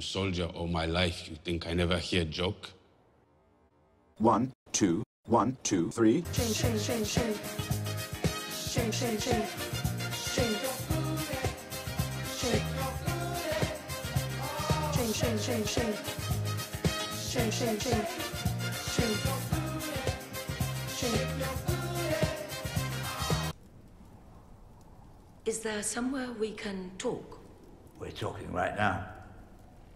soldier all my life. You think I never hear joke? One, two, one, two, three. Is there somewhere we can talk? We're talking right now.